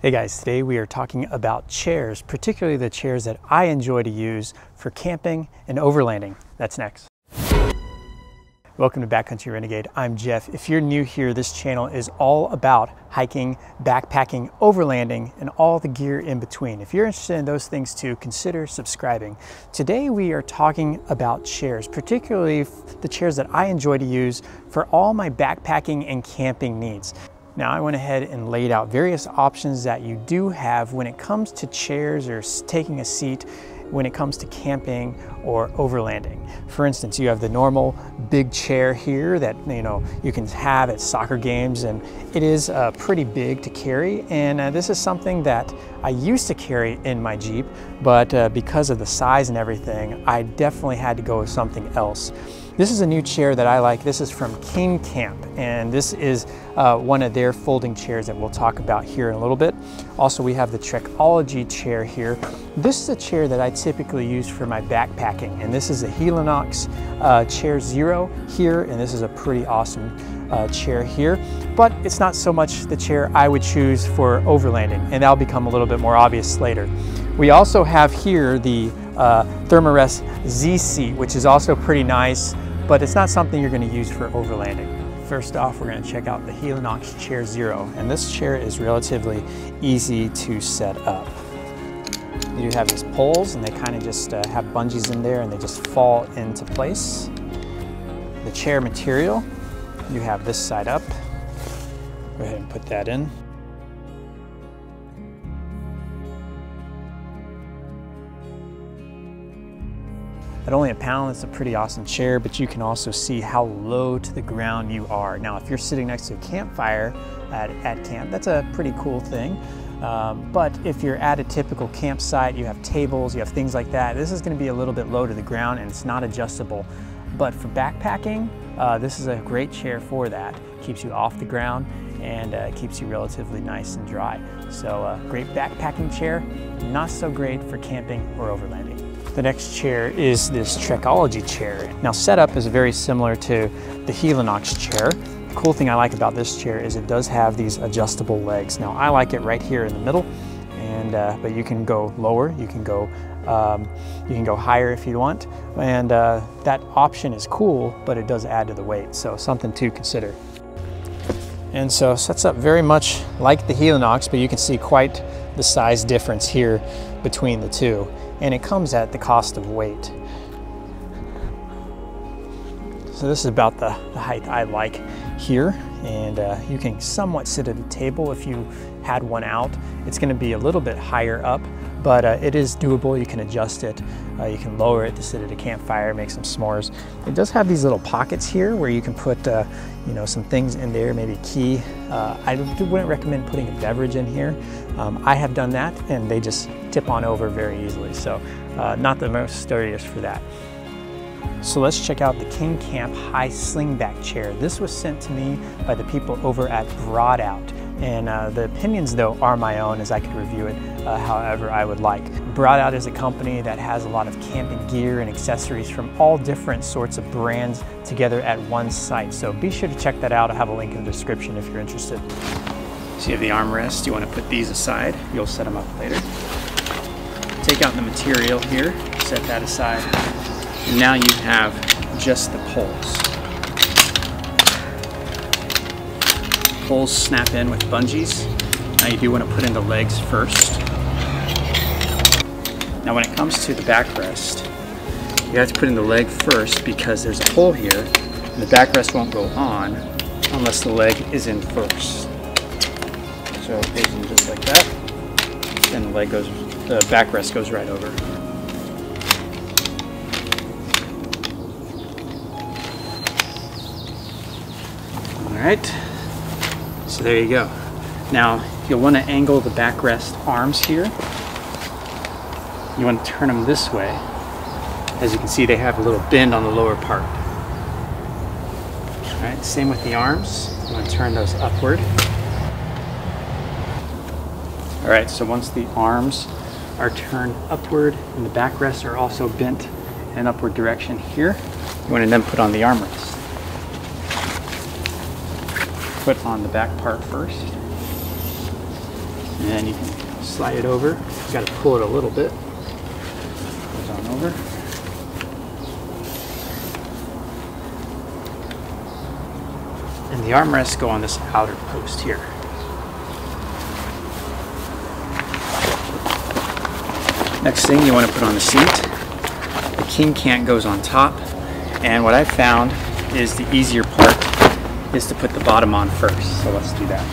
Hey guys, today we are talking about chairs, particularly the chairs that I enjoy to use for camping and overlanding. That's next. Welcome to Backcountry Renegade. I'm Jeff. If you're new here, this channel is all about hiking, backpacking, overlanding, and all the gear in between. If you're interested in those things too, consider subscribing. Today we are talking about chairs, particularly the chairs that I enjoy to use for all my backpacking and camping needs. Now I went ahead and laid out various options that you do have when it comes to chairs or taking a seat when it comes to camping or overlanding. For instance, you have the normal big chair here that you know you can have at soccer games and it is uh, pretty big to carry and uh, this is something that I used to carry in my Jeep but uh, because of the size and everything I definitely had to go with something else. This is a new chair that I like. This is from King Camp, and this is uh, one of their folding chairs that we'll talk about here in a little bit. Also, we have the Trekology chair here. This is a chair that I typically use for my backpacking, and this is a Helinox uh, Chair Zero here, and this is a pretty awesome uh, chair here, but it's not so much the chair I would choose for overlanding, and that'll become a little bit more obvious later. We also have here the uh, Thermarest Z seat, which is also pretty nice but it's not something you're going to use for overlanding. First off, we're going to check out the Helinox Chair Zero, and this chair is relatively easy to set up. You have these poles, and they kind of just uh, have bungees in there, and they just fall into place. The chair material, you have this side up. Go ahead and put that in. At only a pound, it's a pretty awesome chair, but you can also see how low to the ground you are. Now, if you're sitting next to a campfire at, at camp, that's a pretty cool thing. Um, but if you're at a typical campsite, you have tables, you have things like that, this is gonna be a little bit low to the ground and it's not adjustable. But for backpacking, uh, this is a great chair for that. Keeps you off the ground and uh, keeps you relatively nice and dry. So uh, great backpacking chair, not so great for camping or overlanding. The next chair is this Trekology chair. Now setup is very similar to the Helinox chair. The cool thing I like about this chair is it does have these adjustable legs. Now I like it right here in the middle, and uh, but you can go lower, you can go um, you can go higher if you want, and uh, that option is cool, but it does add to the weight, so something to consider. And so sets up very much like the Helinox, but you can see quite the size difference here between the two and it comes at the cost of weight. So this is about the, the height I like here and uh, you can somewhat sit at a table if you had one out. It's going to be a little bit higher up but uh, it is doable. You can adjust it. Uh, you can lower it to sit at a campfire, make some s'mores. It does have these little pockets here where you can put, uh, you know, some things in there, maybe a key. Uh, I wouldn't recommend putting a beverage in here. Um, I have done that and they just tip on over very easily. So uh, not the most sturdiest for that. So let's check out the King Camp High Slingback Chair. This was sent to me by the people over at Broadout. And uh, the opinions though are my own as I could review it uh, however I would like. Broadout is a company that has a lot of camping gear and accessories from all different sorts of brands together at one site. So be sure to check that out. I'll have a link in the description if you're interested. So you have the armrests, you want to put these aside. You'll set them up later. Take out the material here, set that aside. And now you have just the poles. Poles snap in with bungees. Now you do want to put in the legs first. Now when it comes to the backrest, you have to put in the leg first because there's a hole here and the backrest won't go on unless the leg is in first. So it goes in just like that, and the leg goes, the backrest goes right over. All right, so there you go. Now you'll want to angle the backrest arms here. You want to turn them this way. As you can see, they have a little bend on the lower part. All right, same with the arms. You want to turn those upward. All right, so once the arms are turned upward and the backrests are also bent in an upward direction here, you want to then put on the armrest. Put on the back part first. And then you can slide it over. You got to pull it a little bit. Goes on over. And the armrests go on this outer post here. Next thing you want to put on the seat. The king cant goes on top. And what I found is the easier is to put the bottom on first. So let's do that.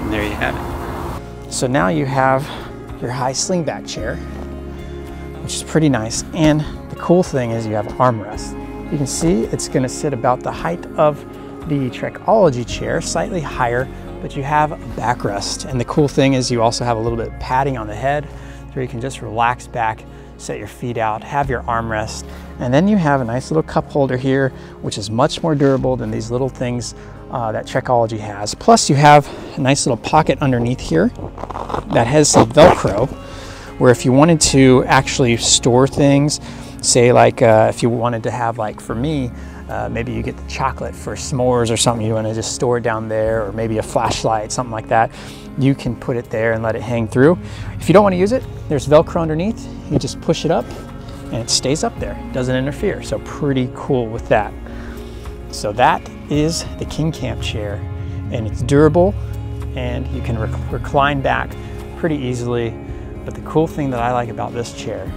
And there you have it. So now you have your high slingback chair, which is pretty nice. And the cool thing is you have armrest. You can see it's gonna sit about the height of the Trekology chair, slightly higher, but you have a backrest. And the cool thing is you also have a little bit of padding on the head, so you can just relax back, set your feet out, have your armrest, and then you have a nice little cup holder here, which is much more durable than these little things uh, that Trekology has. Plus you have a nice little pocket underneath here that has some Velcro, where if you wanted to actually store things, say like uh, if you wanted to have like for me, uh, maybe you get the chocolate for s'mores or something, you want to just store it down there, or maybe a flashlight, something like that. You can put it there and let it hang through. If you don't want to use it, there's Velcro underneath. You just push it up and it stays up there, doesn't interfere. So pretty cool with that. So that is the King Camp chair and it's durable and you can rec recline back pretty easily. But the cool thing that I like about this chair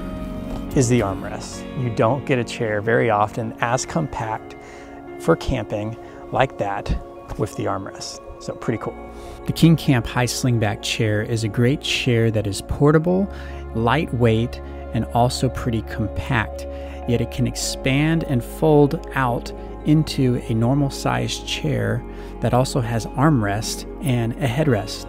is the armrest. You don't get a chair very often as compact for camping like that with the armrest. So pretty cool. The King Camp High Slingback chair is a great chair that is portable, lightweight, and also pretty compact. Yet it can expand and fold out into a normal sized chair that also has armrest and a headrest.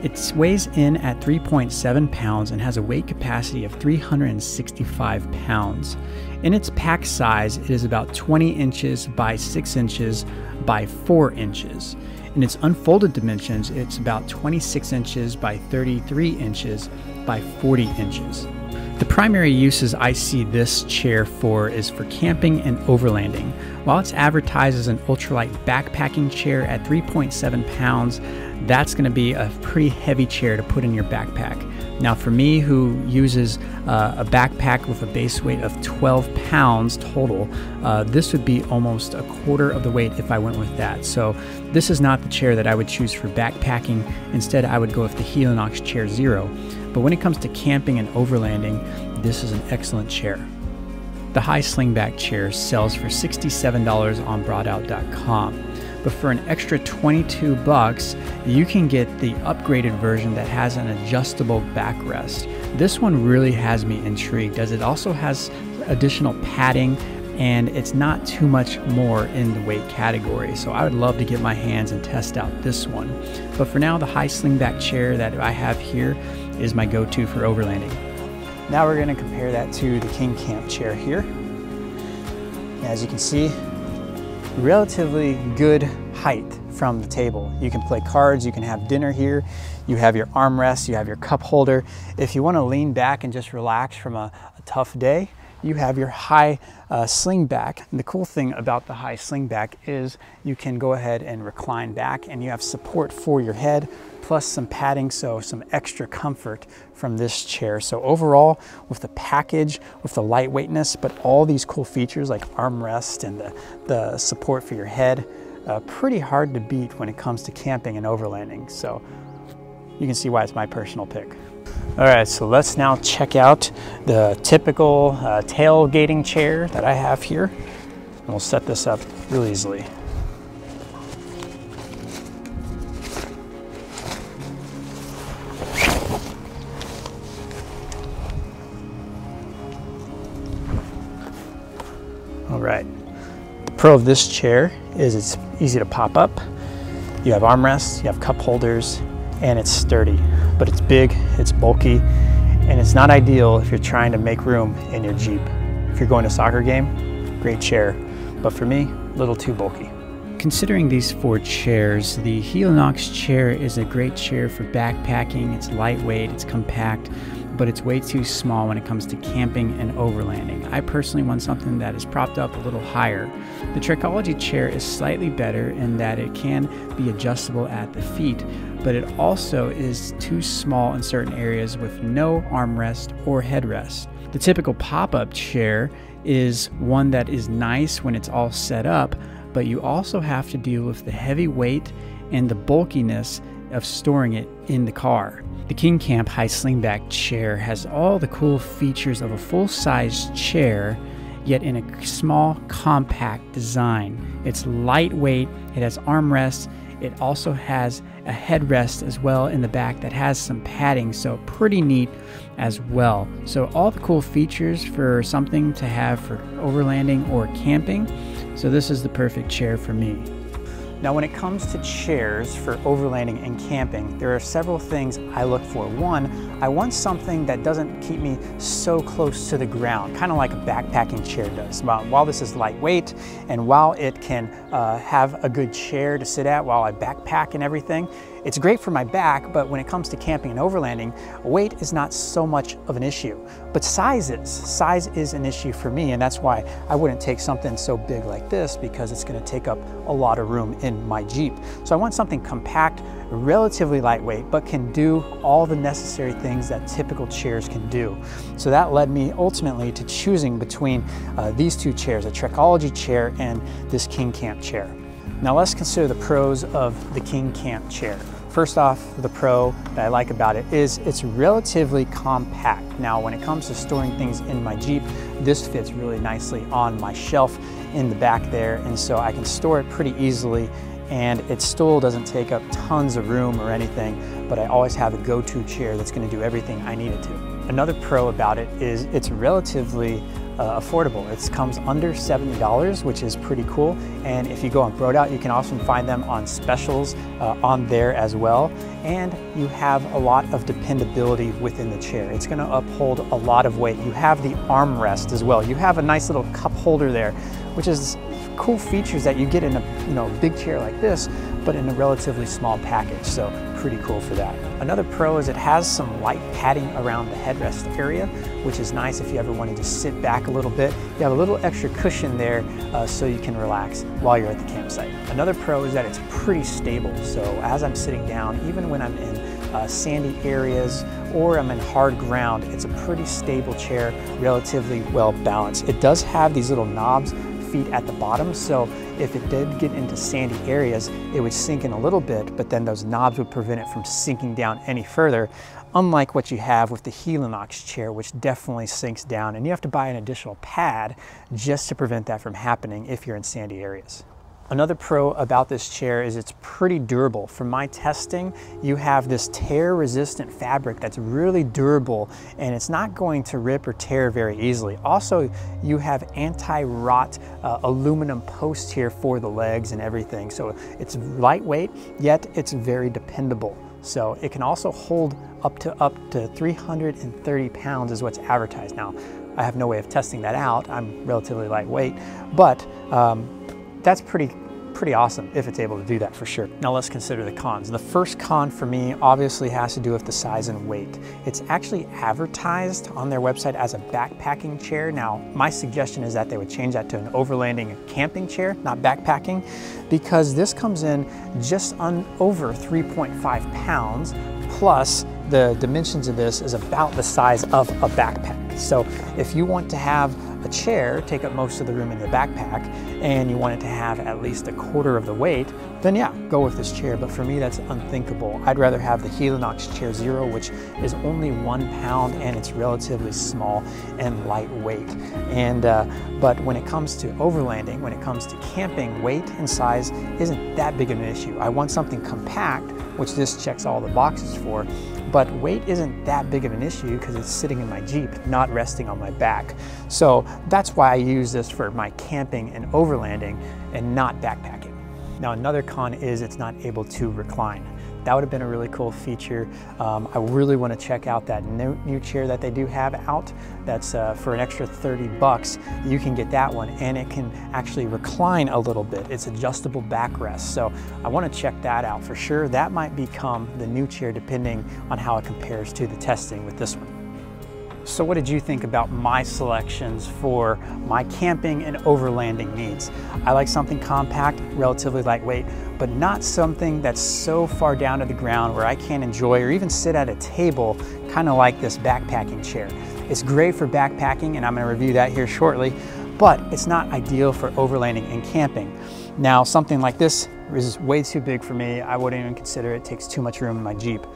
It weighs in at 3.7 pounds and has a weight capacity of 365 pounds. In its pack size, it is about 20 inches by 6 inches by 4 inches. In its unfolded dimensions, it's about 26 inches by 33 inches by 40 inches. The primary uses I see this chair for is for camping and overlanding. While it's advertised as an ultralight backpacking chair at 3.7 pounds, that's going to be a pretty heavy chair to put in your backpack. Now, for me, who uses uh, a backpack with a base weight of 12 pounds total, uh, this would be almost a quarter of the weight if I went with that. So, this is not the chair that I would choose for backpacking. Instead, I would go with the Helinox Chair Zero. But when it comes to camping and overlanding, this is an excellent chair. The high slingback chair sells for $67 on broadout.com. But for an extra 22 bucks, you can get the upgraded version that has an adjustable backrest. This one really has me intrigued as it also has additional padding and it's not too much more in the weight category. So I would love to get my hands and test out this one. But for now, the high slingback chair that I have here is my go-to for overlanding. Now we're gonna compare that to the King Camp chair here. As you can see, relatively good height from the table. You can play cards, you can have dinner here, you have your armrest, you have your cup holder. If you wanna lean back and just relax from a, a tough day, you have your high uh, sling back. And the cool thing about the high sling back is you can go ahead and recline back and you have support for your head plus some padding, so some extra comfort from this chair. So overall, with the package, with the lightweightness, but all these cool features like armrest and the, the support for your head, uh, pretty hard to beat when it comes to camping and overlanding. So you can see why it's my personal pick. All right, so let's now check out the typical uh, tailgating chair that I have here. And we'll set this up real easily. All right, the pro of this chair is it's easy to pop up. You have armrests, you have cup holders, and it's sturdy, but it's big, it's bulky, and it's not ideal if you're trying to make room in your Jeep. If you're going to a soccer game, great chair, but for me, a little too bulky. Considering these four chairs, the Helinox chair is a great chair for backpacking. It's lightweight, it's compact. But it's way too small when it comes to camping and overlanding. I personally want something that is propped up a little higher. The Trekology chair is slightly better in that it can be adjustable at the feet, but it also is too small in certain areas with no armrest or headrest. The typical pop up chair is one that is nice when it's all set up, but you also have to deal with the heavy weight and the bulkiness of storing it in the car. The King Camp High Slingback chair has all the cool features of a full size chair, yet in a small, compact design. It's lightweight, it has armrests, it also has a headrest as well in the back that has some padding, so pretty neat as well. So, all the cool features for something to have for overlanding or camping. So, this is the perfect chair for me. Now when it comes to chairs for overlanding and camping, there are several things I look for. One, I want something that doesn't keep me so close to the ground, kind of like a backpacking chair does. While, while this is lightweight and while it can uh, have a good chair to sit at while I backpack and everything, it's great for my back, but when it comes to camping and overlanding, weight is not so much of an issue. But size is. Size is an issue for me, and that's why I wouldn't take something so big like this because it's gonna take up a lot of room in my Jeep. So I want something compact, relatively lightweight, but can do all the necessary things that typical chairs can do. So that led me ultimately to choosing between uh, these two chairs, a Trekology chair and this King Camp chair. Now let's consider the pros of the King Camp chair. First off, the pro that I like about it is it's relatively compact. Now, when it comes to storing things in my Jeep, this fits really nicely on my shelf in the back there, and so I can store it pretty easily and it still doesn't take up tons of room or anything, but I always have a go-to chair that's gonna do everything I need it to. Another pro about it is it's relatively uh, affordable. It comes under $70, which is pretty cool. And if you go on Broadout, you can also find them on specials uh, on there as well. And you have a lot of dependability within the chair. It's gonna uphold a lot of weight. You have the armrest as well. You have a nice little cup holder there, which is cool features that you get in a you know big chair like this, but in a relatively small package. So pretty cool for that. Another pro is it has some light padding around the headrest area, which is nice if you ever wanted to sit back a little bit. You have a little extra cushion there uh, so you can relax while you're at the campsite. Another pro is that it's pretty stable. So as I'm sitting down, even when I'm in uh, sandy areas or I'm in hard ground, it's a pretty stable chair, relatively well balanced. It does have these little knobs feet at the bottom. So if it did get into sandy areas, it would sink in a little bit, but then those knobs would prevent it from sinking down any further, unlike what you have with the Helinox chair, which definitely sinks down. And you have to buy an additional pad just to prevent that from happening if you're in sandy areas. Another pro about this chair is it's pretty durable. From my testing, you have this tear resistant fabric that's really durable and it's not going to rip or tear very easily. Also, you have anti-rot uh, aluminum posts here for the legs and everything. So it's lightweight, yet it's very dependable. So it can also hold up to up to 330 pounds is what's advertised. Now, I have no way of testing that out. I'm relatively lightweight, but um, that's pretty pretty awesome if it's able to do that for sure. Now let's consider the cons. The first con for me obviously has to do with the size and weight. It's actually advertised on their website as a backpacking chair. Now my suggestion is that they would change that to an overlanding camping chair, not backpacking, because this comes in just on over 3.5 pounds plus the dimensions of this is about the size of a backpack. So if you want to have a chair take up most of the room in your backpack and you want it to have at least a quarter of the weight, then yeah, go with this chair. But for me, that's unthinkable. I'd rather have the Helinox Chair Zero, which is only one pound and it's relatively small and lightweight. And uh, but when it comes to overlanding, when it comes to camping, weight and size isn't that big of an issue. I want something compact, which this checks all the boxes for, but weight isn't that big of an issue because it's sitting in my Jeep, not resting on my back. So that's why I use this for my camping and overlanding and not backpacking. Now another con is it's not able to recline. That would have been a really cool feature. Um, I really want to check out that new, new, chair that they do have out. That's uh, for an extra 30 bucks. You can get that one and it can actually recline a little bit. It's adjustable backrest. So I want to check that out for sure. That might become the new chair depending on how it compares to the testing with this one. So what did you think about my selections for my camping and overlanding needs? I like something compact, relatively lightweight, but not something that's so far down to the ground where I can't enjoy or even sit at a table, kind of like this backpacking chair. It's great for backpacking, and I'm gonna review that here shortly, but it's not ideal for overlanding and camping. Now, something like this is way too big for me. I wouldn't even consider it, it takes too much room in my Jeep.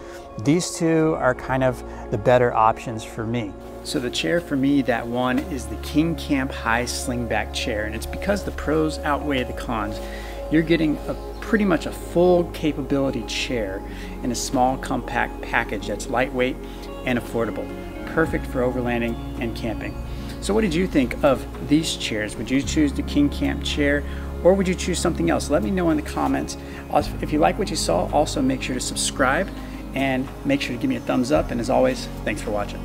These two are kind of the better options for me. So the chair for me, that one is the King Camp High Slingback chair, and it's because the pros outweigh the cons. You're getting a pretty much a full capability chair in a small compact package that's lightweight and affordable. Perfect for overlanding and camping. So what did you think of these chairs? Would you choose the King Camp chair or would you choose something else? Let me know in the comments. If you like what you saw, also make sure to subscribe and make sure to give me a thumbs up. And as always, thanks for watching.